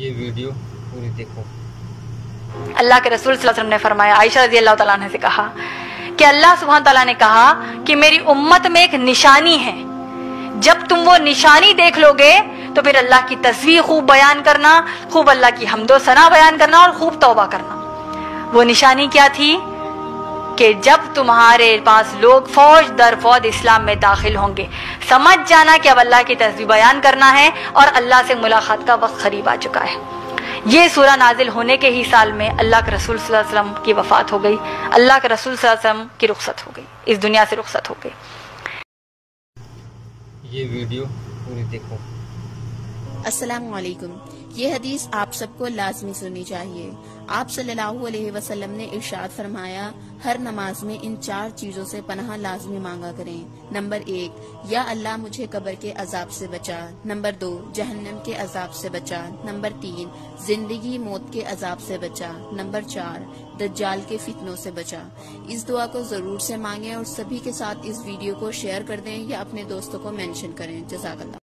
ये वीडियो पूरी देखो। अल्लाह के रसूल वसल्लम ने फरमाया, आयशा रज़ी अल्लाह तला से कहा, कि अल्लाह सुबह तआला ने कहा कि मेरी उम्मत में एक निशानी है। जब तुम वो निशानी देख लोगे तो फिर अल्लाह की तस्वीर खूब बयान करना, खूब अल्लाह की हमदो सना बयान करना और खूब तोबा करना। वो निशानी क्या थी? कि जब तुम्हारे पास लोग फौज दर फौज इस्लाम में दाखिल होंगे। समझ जाना कि अब अल्लाह की तस्वीर बयान करना है और अल्लाह से मुलाकात का वक्त करीब आ चुका है। ये सूरह नाजिल होने के ही साल में अल्लाह के रसूल वसल्लम की वफात हो गई। अल्लाह के रसूल वसल्लम की रुख्सत हो गई। इस दुनिया से रुख्सत हो गई। ये वीडियो पूरी देखो। अस्सलाम वालेकुम ये हदीस आप सबको लाजमी सुननी चाहिए। आप सल्लल्लाहु अलैहि वसल्लम ने इरशाद फरमाया, हर नमाज़ में इन चार चीज़ों से पनाह लाजमी मांगा करें। नंबर एक, या अल्लाह मुझे कब्र के अजाब से बचा। नंबर दो, जहन्नम के अजाब से बचा। नंबर तीन, ज़िंदगी मौत के अजाब से बचा। नंबर चार, दज्जाल के फितनों से बचा। इस दुआ को ज़रूर से मांगे और सभी के साथ इस वीडियो को शेयर कर दें या अपने दोस्तों को मेंशन करें। जजाकल्ला